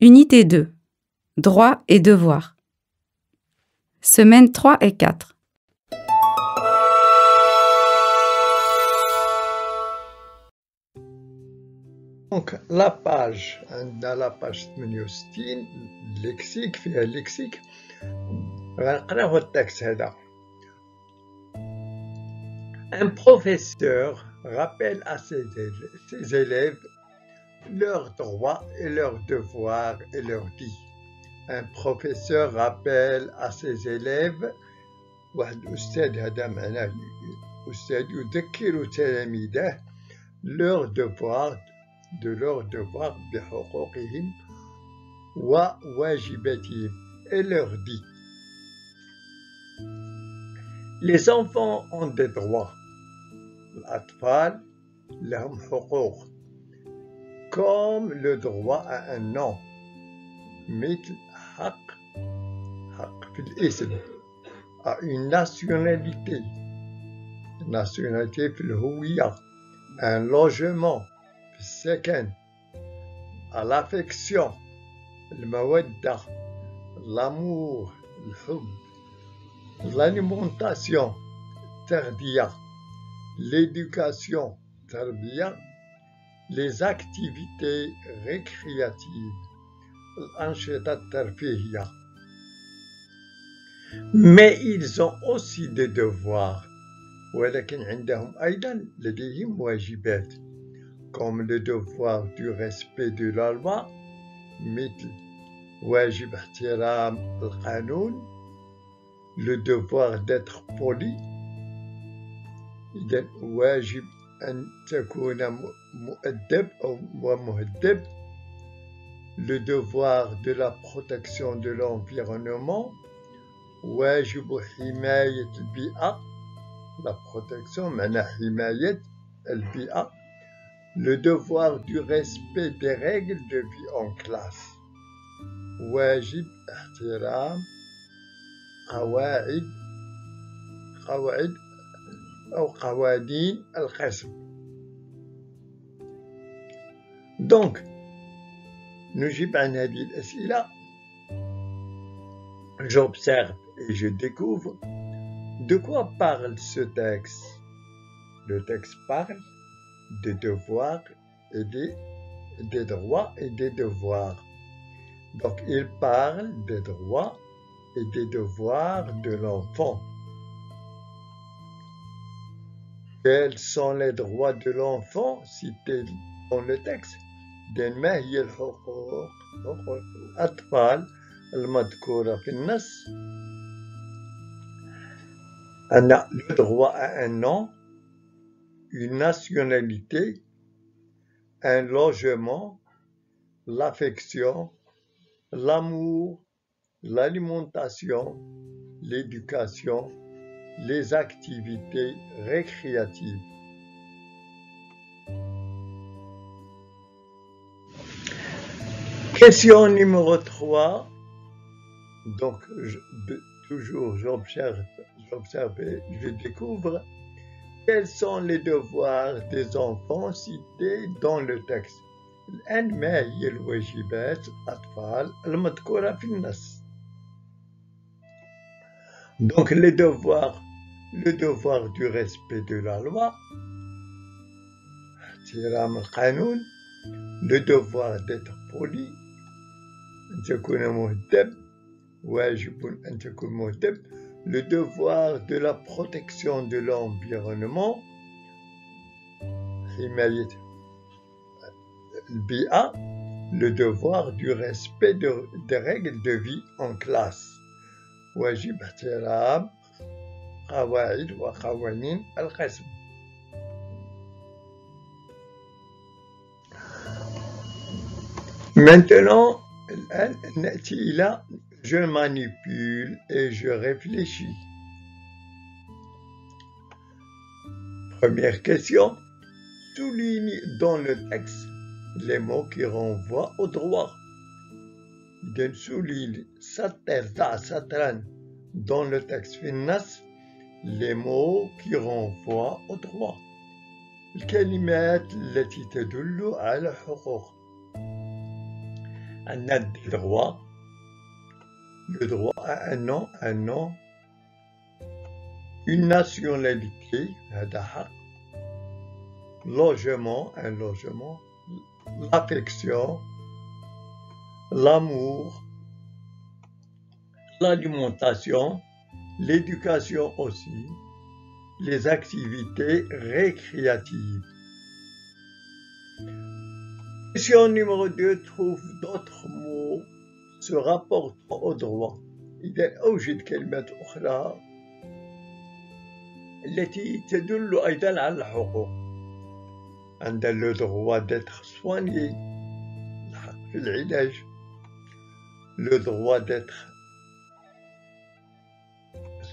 Unité 2. Droits et devoirs. Semaine 3 et 4. دونك لاباج عندنا لاباج 68 الليكسيك فيها الليكسيك غنقراو التكست هذا Un professeur rappelle à ses élèves, ses élèves leurs droits et leurs devoirs et leur dit Un professeur rappelle à ses élèves واحد الأستاذ هذا معناه أستاذ يذكر تلاميذه leurs devoirs de leurs devoirs بحقوقهم وواجباتهم et leur dit Les enfants ont des droits الأطفال لهم حقوق comme le droit à un nom. Mithl haq, haq fil ism, à une nationalité, nationalité fil un logement, fil à l'affection, le mawadda, l'amour, l'alimentation, terdia, l'éducation, terdia, les activités récréatives. Mais ils ont aussi des devoirs. Comme le devoir du respect de la loi le devoir d'être poli أن تكون مؤدب أو ومهذب le devoir de la protection de l'environnement واجب حماية البيئة la protection معنى حماية البيئة le devoir du respect des règles de vie en classe واجب احترام قواعد قواعد أو قوانين القسم دونك نجيب عن هذه الأسئلة J'observe et je découvre de quoi parle ce texte. Le texte parle des devoirs et des, des droits et des devoirs. Donc il parle des droits et des devoirs de l'enfant. Quels sont les droits de l'enfant cités dans le texte ما هي الحقوق حقوق الأطفال المذكورة في النص أن le droit à un nom, une nationalité, un logement, l'affection, l'amour, l'alimentation, l'éducation, les activités récréatives. Question numéro 3. Donc, je, toujours, j'observe, j'observe et je découvre quels sont les devoirs des enfants cités dans le texte. الآن ما هي الواجبات الأطفال المذكورة في النص Donc les devoirs, le devoir du respect de la loi, le devoir d'être poli, le devoir de la protection de l'environnement, le devoir du respect des règles de vie en classe. واجب احترام قواعد وقوانين القسم Maintenant, الآن نأتي إلى je manipule et je réfléchis. Première question, souligne dans le texte les mots qui renvoient au droit. إذا souligne سطر ضع سطرا dans le texte في النص les mots qui renvoient au droit. الكلمات التي تدل على حقوق On a des droits. Le droit à un nom, un nom. Une nationalité, logement, un logement, l'affection, l'amour, l'alimentation, l'éducation aussi, les activités récréatives. Question numéro 2 trouve d'autres mots se rapportant au droit. إذا أوجد كلمات أخرى التي تدل أيضا على الحقوق عند le droit d'être soigné الحق في العلاج le droit d'être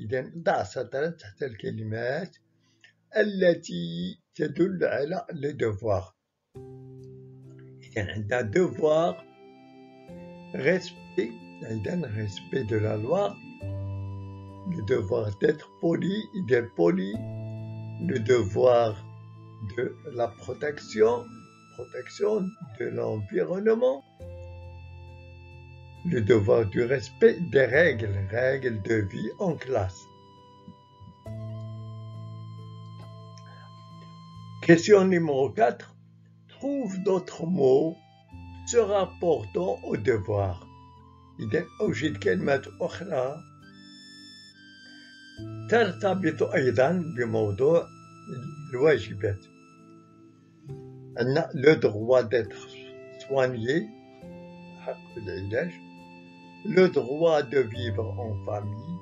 إذا ضع سطرا تحت الكلمات التي تدل على لي دوفوار إذا عندنا دوفوار respect إذا respect de la loi le devoir d'être poli, d'être poli, le devoir de la protection, protection de l'environnement, le devoir du respect des règles, règles de vie en classe. Question numéro 4. Trouve d'autres mots se rapportant au devoir. إذا أوجد كلمات أخرى ترتبط أيضا بموضوع الواجبات. عندنا لو droit d'être soigné حق العلاج le droit de vivre en famille,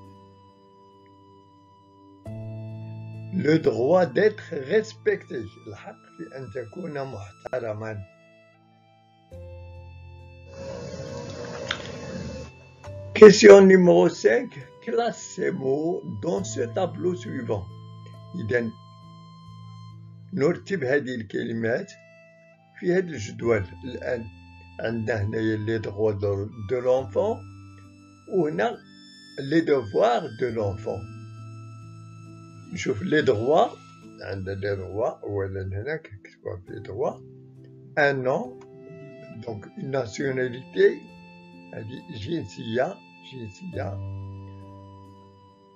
le droit d'être respecté الحق في أن تكون محترما Question numéro 5 classe ces mots dans ce tableau suivant إذا نرتب هذه الكلمات في هذا الجدول الآن عندنا هنايا لي droits de l'enfant وهنا لي devoirs de l'enfant نشوف لي droits عندنا لي droits أولا هنا كنكتبوها لي droits un nom donc une nationalité هذه جنسية جنسية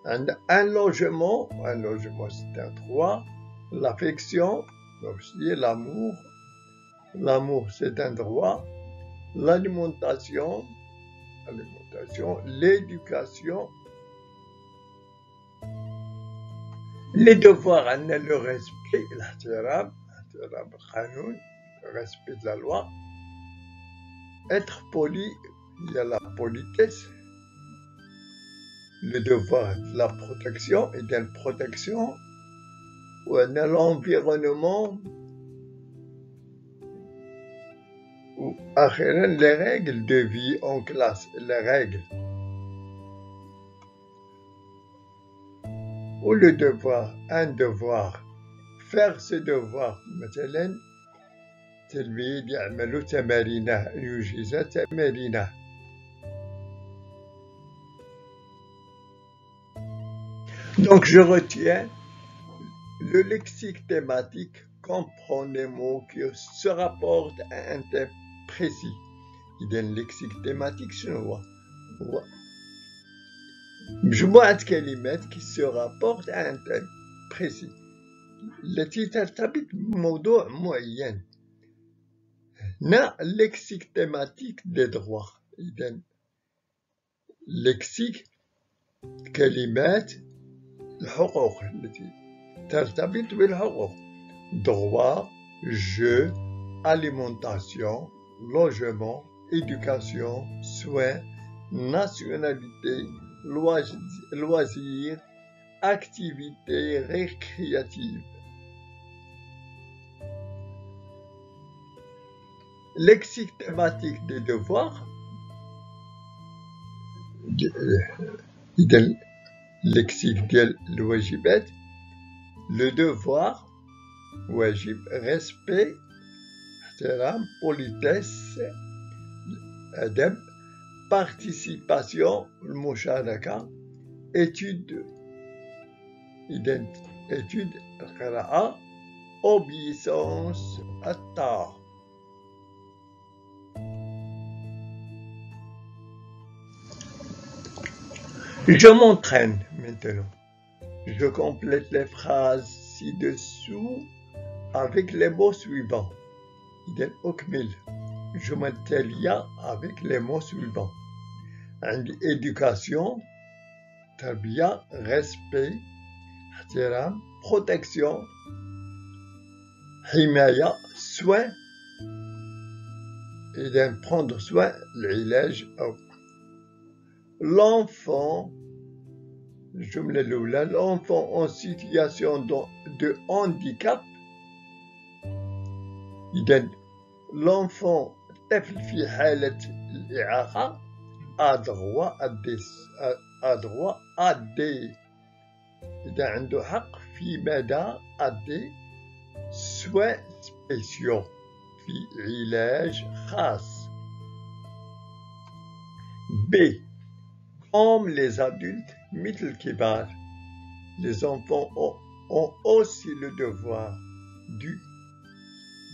عندنا un logement un logement c'est un droit l'affection donc c'est l'amour l'amour c'est un droit l'alimentation l'alimentation, l'éducation, les devoirs, le respect, le respect de la loi, être poli, il y a la politesse, le devoir de la protection, et de la protection, on a l'environnement, les règles de vie en classe les règles ou le devoir un devoir faire ce devoir مثلا تلميذ يعمل تمارينه يجيز تمارينه Donc je retiens le lexique thématique comprend les mots qui se rapportent à un thème précis. إذا اللكسيك تيماتيك شنو هو؟ هو مجموعة كلمات qui se rapportent à un thème précis التي ترتبط بموضوع معين هنا اللكسيك تيماتيك دي دروا إذا لكسيك كلمات الحقوق التي ترتبط بالحقوق droit, jeu, alimentation, logement, éducation, soins, nationalité, loisirs, activités récréatives. Lexique thématique des devoirs, euh, lexique de le devoir, respect. Politesse, participation, étude, étude, obéissance. Je m'entraîne maintenant. Je complète les phrases ci-dessous avec les mots suivants del Okmil. Je m'interlia avec les mots suivants. Éducation, tabia, respect, protection, soin, et d'en prendre soin. L'enfant, je me l'enfant en situation de handicap إذا l'enfant الطفل في حالة الإعاقة a droit à des a droit à des إذا عنده حق في مدى à des soins spéciaux في علاج خاص B comme les adultes مثل الكبار les enfants ont, ont aussi le devoir du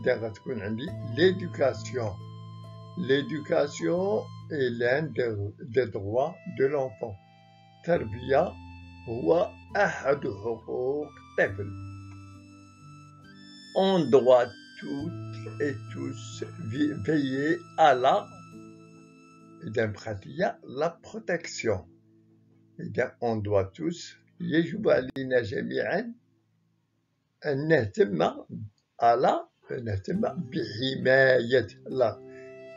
إذا غتكون عندي l'éducation l'éducation est l'un des, des droits de l'enfant التربية هو أحد حقوق الطفل on doit toutes et tous veiller à la إذا بقات هي la protection إذا on doit tous يجب علينا جميعا أن نهتم على la,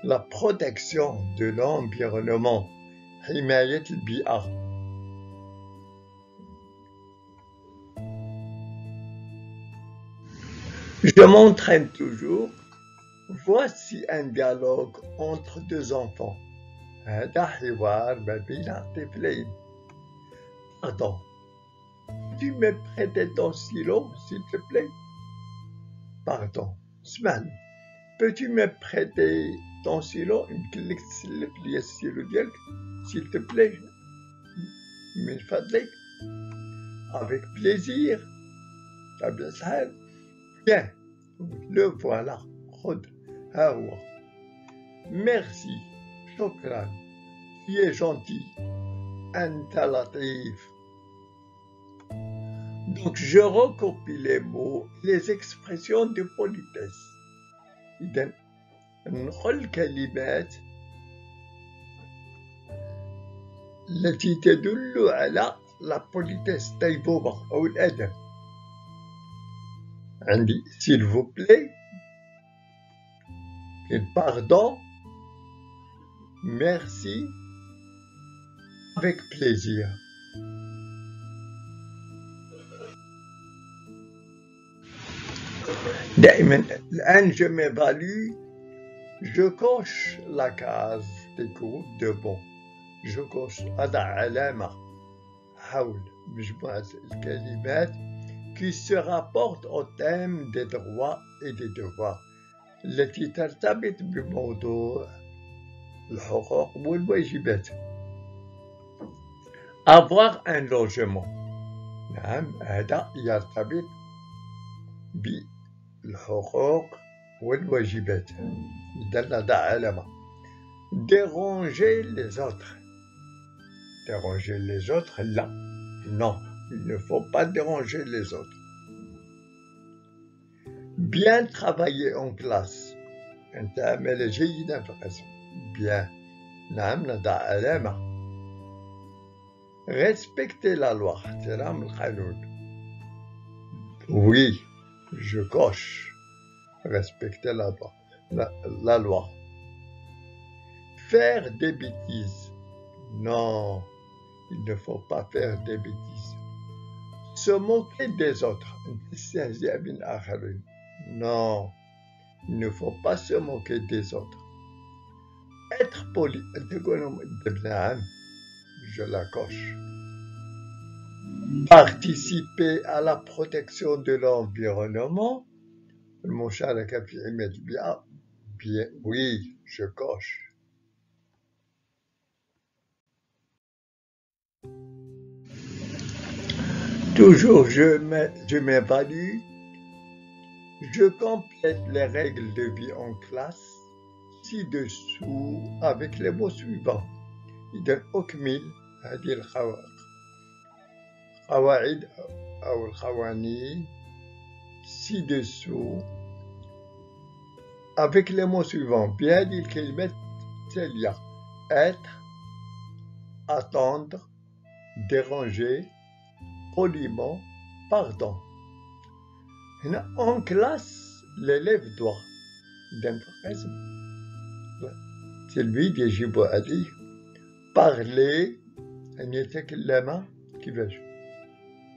la protection de l'environnement je m'entraîne toujours. Voici un dialogue entre deux enfants. Attends, tu me prêtes ton stylo, s'il te plaît? pardon, Sman, peux-tu me prêter ton stylo, une clique s'il te plaît, Milfadlik Avec plaisir, Bien, le voilà, Rod Hawa. Merci, Chokran, tu es gentil, Antalatif. Donc je recopie les mots, les expressions de politesse. إذا نقول كلمات التي تدل على لا بوليتيس طيبوبة أو الأدب عندي s'il vous plaît pardon merci avec plaisir دائما الآن je m'évalue je coche la case d'écoute de bon je coche أضع علامة حول مجموعة الكلمات qui se rapportent au thème des droits et des devoirs التي ترتبط بموضوع الحقوق والواجبات avoir un logement نعم هذا يرتبط بالحقوق والواجبات إذا نضع علامة déranger les autres déranger les autres là non il ne faut pas déranger les autres bien travailler en classe أنت تعمل جيدا في القسم bien نعم نضع علامة Respecter la loi. Oui, je coche. Respecter la loi. La, loi. Faire des bêtises. Non, il ne faut pas faire des bêtises. Se moquer des autres. Non, il ne faut pas se moquer des autres. Être poli. Je la coche participer à la protection de l'environnement. Mon chat du bien. Ah, bien, oui, je coche. Toujours je m'évalue, je complète les règles de vie en classe ci-dessous avec les mots suivants. Il donne القواعد أو القوانين ci-dessous avec les mots suivants بهذه الكلمات التالية être attendre déranger poliment pardon en classe l'élève doit c'est lui qui يجب عليه parler أن يتكلم كيفاش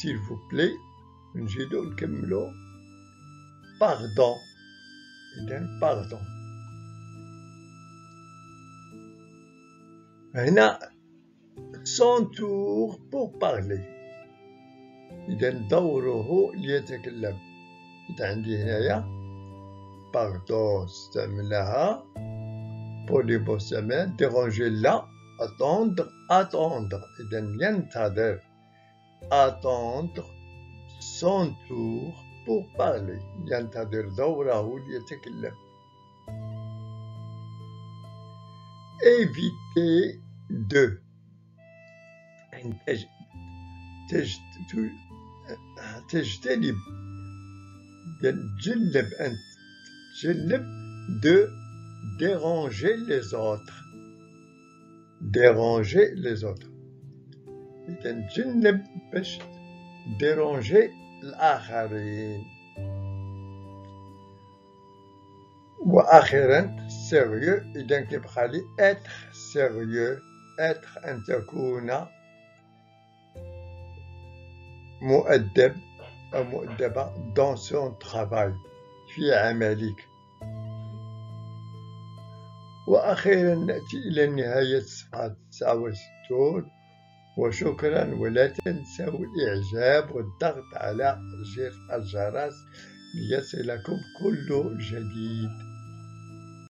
سيل فو بلي نجيدو نكملو باردون إذا باردون هنا son tour pour parler إذا دوره ليتكلم عندي هنايا باردون استعملها بوليبو استعمل ديرونجي لا attendre attendre إذا ينتظر attendre son tour pour parler ينتظر دوره ليتكلم éviter de تجتنب تجنب أنت تجنب de déranger les autres déranger les autres تجنب باش déranger الآخرين وأخيرا sérieux إذا كيبقى لي être sérieux être أن تكون مؤدب أو مؤدبة dans son travail في عملك وأخيرا نأتي إلى نهاية صفحة 69 وشكرا ولا تنسوا الإعجاب والضغط على زر الجرس ليصلكم كل جديد.